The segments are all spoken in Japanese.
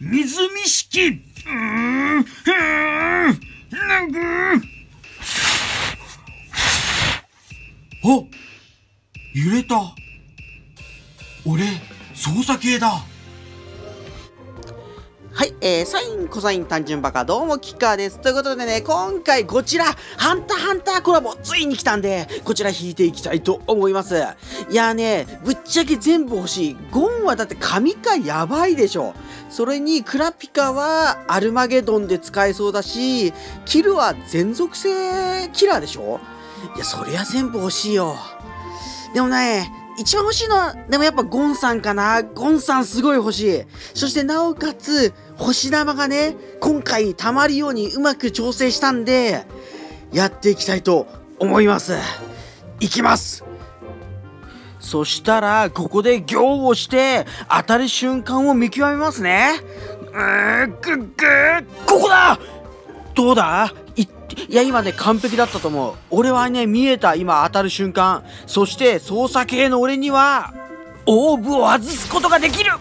水見式うーん、うん、なんか、あ揺れた。俺、操作系だ。はい、えー、サイン、コサイン、単純バカ、どうも、キッカーです。ということでね、今回、こちら、ハンターハンターコラボ、ついに来たんで、こちら引いていきたいと思います。いやーね、ぶっちゃけ全部欲しい。ゴンはだって神回やばいでしょ。それに、クラピカは、アルマゲドンで使えそうだし、キルは全属性キラーでしょ？いや、そりゃ全部欲しいよ。でもね、一番欲しいのは、でもやっぱゴンさんかな。ゴンさんすごい欲しい。そしてなおかつ、星玉がね、今回溜まるようにうまく調整したんで、やっていきたいと思います。いきますそしたら、ここで行をして、当たる瞬間を見極めますね。うーん、ぐっぐーここだ！どうだ？いいや今ね完璧だったと思う。俺はね見えた今当たる瞬間。そして操作系の俺にはオーブを外すことができる！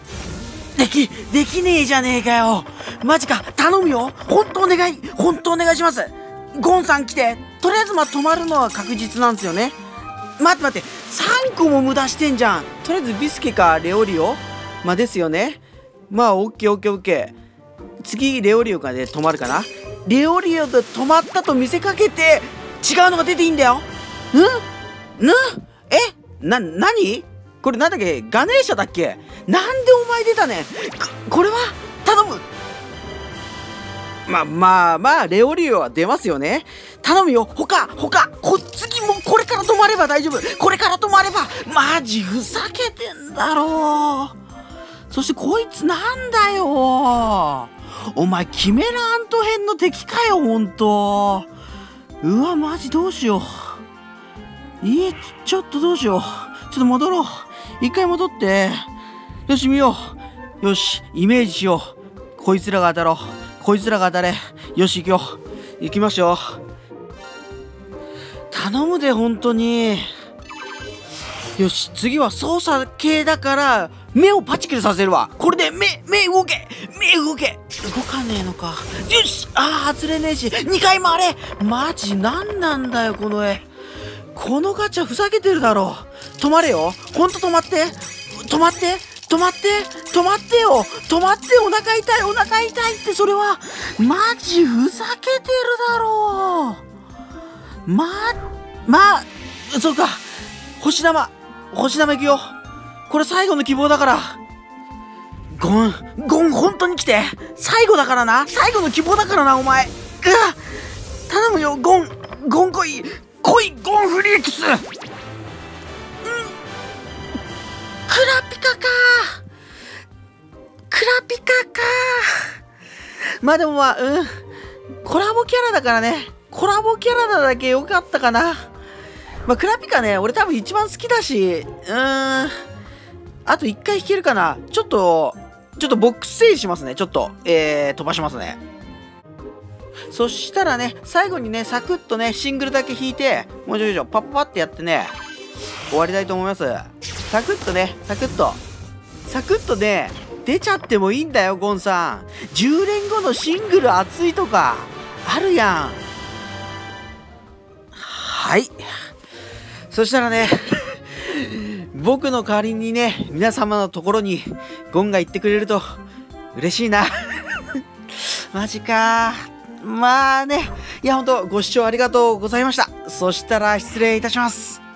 できできねえじゃねえかよ。マジか頼むよ。本当お願い本当お願いします。ゴンさん来てとりあえずまあ止まるのは確実なんですよね。待って待って3個も無駄してんじゃん。とりあえずビスケかレオリオ？まあですよね。まあオッケーオッケーオッケー。次レオリオかで止まるかな？レオリオで止まったと見せかけて違うのが出ていいんだよ。ん？ん？え？な、なにこれなんだっけ？ガネーシャだっけ？なんでお前出たねここれは？頼む！ま、まあまあ、レオリオは出ますよね。頼むよ。他他。こ次もこれから止まれば大丈夫。これから止まればマジふざけてんだろう。そしてこいつなんだよ。お前キメラアント編の敵かよほんと。うわマジどうしよう。いえちょっとどうしよう。ちょっと戻ろう。一回戻って。よし見よう。よしイメージしよう。こいつらが当たろう。こいつらが当たれよし行くよ行きましょう。頼むで本当に。よし次は操作系だから目をパチクリさせるわ。これで目目動け。目動け。動かねえのか。よしあー外れねえし。2回回れ。マジ何なんだよこの絵。このガチャふざけてるだろ。止まれよ。ほんと止まって。止まって。止まって止まってよ。止まってお腹痛いお腹痛いってそれはマジふざけてるだろう。ままそうか。星玉。星玉行くよ。これ最後の希望だから。ゴンゴン本当に来て。最後だからな。最後の希望だからなお前。う頼むよゴン。ゴン来い。来いゴンフリークス。うん。クラピカかラピカか。まあでもまあうん。コラボキャラだからね。コラボキャラなだけ良かったかな。まあクラピカね俺多分一番好きだしうーん。あと1回引けるかな。ちょっとちょっとボックス整理しますね。ちょっとえー、飛ばしますね。そしたらね最後にねサクッとねシングルだけ引いてもうちょいちょいパッパってやってね終わりたいと思います。サクッとねサクッと。サクッとね出ちゃってもいいんだよゴンさん。10年後のシングル熱いとか。あるやん。はい。そしたらね僕の代わりにね皆様のところにゴンが言ってくれると嬉しいな。マジか。まあね。いやほんとご視聴ありがとうございました。そしたら失礼いたします。